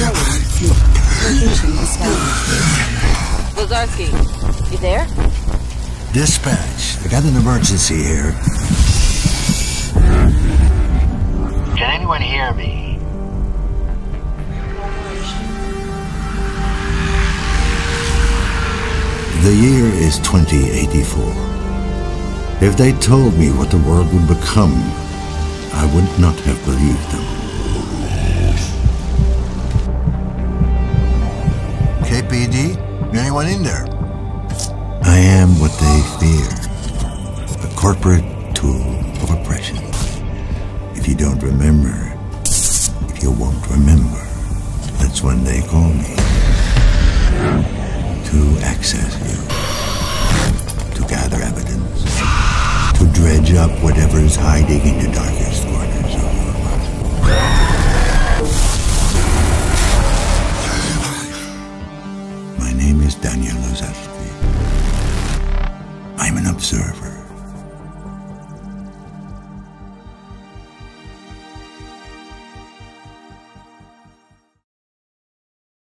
Location established. Lazarski, you there? Dispatch, I got an emergency here. Can anyone hear me? The year is 2084. If they told me what the world would become, I would not have believed them. Anyone in there? I am what they fear. A corporate tool of oppression. If you don't remember, if you won't remember, that's when they call me. To access you. To gather evidence. To dredge up whatever's hiding in the darkest is Daniel Lazarski. I'm an observer.